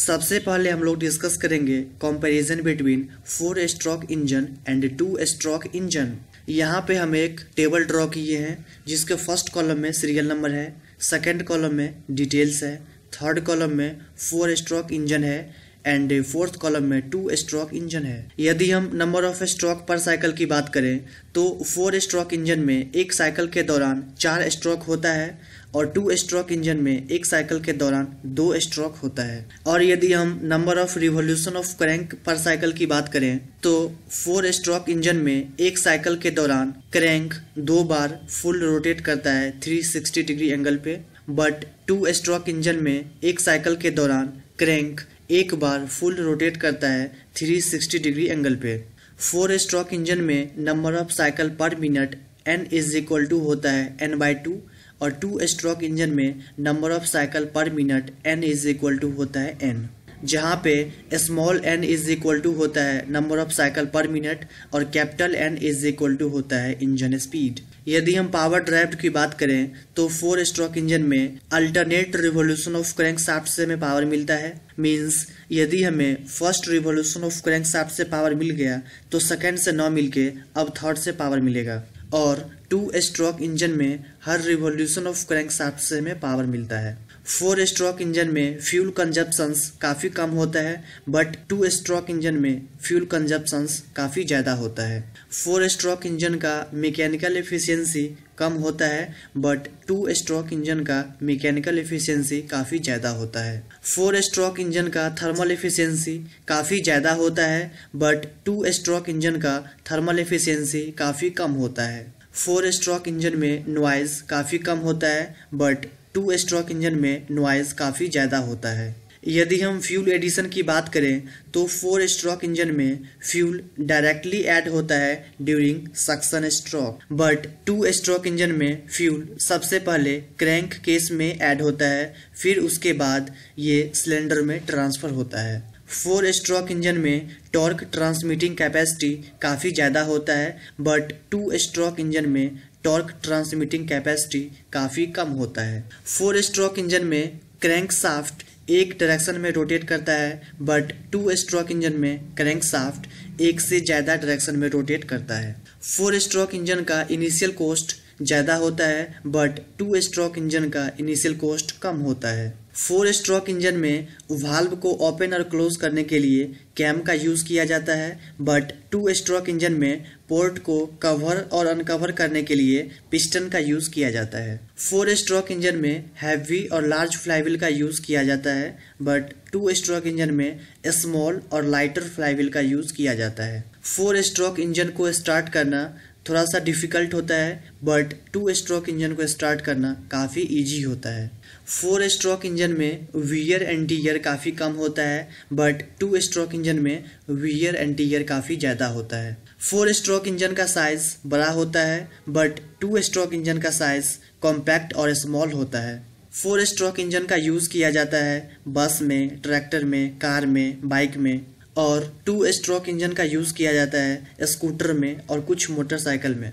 सबसे पहले हम लोग डिस्कस करेंगे comparison between four stroke engine and two stroke engine यहाँ पे हम एक टेबल ड्रॉ किए हैं, जिसके फ़र्स्ट कॉलम में सीरियल नंबर है सेकंड कॉलम में डिटेल्स है थर्ड कॉलम में फोर स्ट्रोक इंजन है एंड फोर्थ कॉलम में टू स्ट्रोक इंजन है. यदि हम number of stroke per cycle की बात करें तो फोर स्ट्रोक इंजन में एक साइकिल के दौरान चार स्ट्रोक होता है और टू स्ट्रोक इंजन में एक साइकिल के दौरान दो स्ट्रोक होता है। और यदि हम number of revolution of crank per cycle की बात करें तो फोर स्ट्रोक इंजन में एक साइकिल के दौरान क्रैंक दो बार फुल रोटेट करता है 360 डिग्री एंगल पे बट टू स्ट्रोक इंजन में एक साइकिल के दौरान क्रैंक एक बार फुल रोटेट करता है 360 डिग्री एंगल पे। फोर स्ट्रोक इंजन में number of cycle per minute N is equal to होता है एन बाई टू और टू स्ट्रोक इंजन में number of cycle per minute N is equal to होता है एन जहाँ पे small N is equal to होता है number of cycle per minute और capital N is equal to होता है इंजन स्पीड यदि हम पावर ड्राइव की बात करें तो फोर स्ट्रोक इंजन में alternate revolution of crank shaft से हमें पावर मिलता है। मींस यदि हमें first revolution of crank shaft से पावर मिल गया तो सेकेंड से न मिलके अब थर्ड से पावर मिलेगा। और टू स्ट्रोक इंजन में हर रिवोल्यूशन ऑफ़ क्रैंक साफ्ट से हमें पावर मिलता है। फोर स्ट्रोक इंजन में फ्यूल कंजप्शंस काफ़ी कम होता है, बट टू स्ट्रोक इंजन में फ्यूल कंजप्शंस काफ़ी ज़्यादा होता है। फोर स्ट्रोक इंजन का मैकेनिकल एफिशिएंसी कम होता है, बट टू स्ट्रोक इंजन का मैकेनिकल एफिशिएंसी काफ़ी ज़्यादा होता है। फोर स्ट्रोक इंजन का थर्मल एफिशिएंसी काफ़ी ज़्यादा होता है, बट टू स्ट्रोक इंजन का थर्मल एफिशिएंसी काफ़ी कम होता है। फोर स्ट्रोक इंजन में नॉइज़ काफ़ी कम होता है, बट टू स्ट्रोक इंजन में नॉइज़ काफ़ी ज़्यादा होता है। यदि हम फ्यूल एडिशन की बात करें तो फोर स्ट्रोक इंजन में फ्यूल डायरेक्टली ऐड होता है during suction stroke. But two stroke engine में फ्यूल सबसे पहले क्रैंक केस में ऐड होता है, फिर उसके बाद ये सिलेंडर में ट्रांसफ़र होता है। फोर स्ट्रोक इंजन में टॉर्क ट्रांसमिटिंग कैपेसिटी काफ़ी ज़्यादा होता है बट टू स्ट्रोक इंजन में टॉर्क ट्रांसमिटिंग कैपेसिटी काफ़ी कम होता है। फोर स्ट्रोक इंजन में क्रैंक साफ्ट एक डायरेक्शन में रोटेट करता है बट टू स्ट्रोक इंजन में क्रैंक साफ्ट एक से ज़्यादा डायरेक्शन में रोटेट करता है। फोर स्ट्रोक इंजन का इनिशियल कॉस्ट ज़्यादा होता है बट टू स्ट्रोक इंजन का इनिशियल कॉस्ट कम होता है। फोर स्ट्रोक इंजन में वाल्व को ओपन और क्लोज करने के लिए कैम का यूज़ किया जाता है बट टू स्ट्रोक इंजन में पोर्ट को कवर और अनकवर करने के लिए पिस्टन का यूज़ किया जाता है। फोर स्ट्रोक इंजन में हैवी और लार्ज फ्लाईविल का यूज़ किया जाता है बट टू स्ट्रोक इंजन में स्मॉल और लाइटर फ्लाईविल का यूज़ किया जाता है। फोर स्ट्रोक इंजन को स्टार्ट करना थोड़ा सा डिफ़िकल्ट होता है बट टू स्ट्रोक इंजन को स्टार्ट करना काफ़ी इजी होता है। फोर स्ट्रोक इंजन में वियर एंड टीयर काफ़ी कम होता है बट टू स्ट्रोक इंजन में वियर एंड टीयर काफ़ी ज़्यादा होता है। फोर स्ट्रोक इंजन का साइज़ बड़ा होता है बट टू स्ट्रोक इंजन का साइज़ कॉम्पैक्ट और स्मॉल होता है। फोर स्ट्रोक इंजन का यूज़ किया जाता है बस में ट्रैक्टर में कार में बाइक में। और टू स्ट्रोक इंजन का यूज़ किया जाता है स्कूटर में और कुछ मोटरसाइकिल में।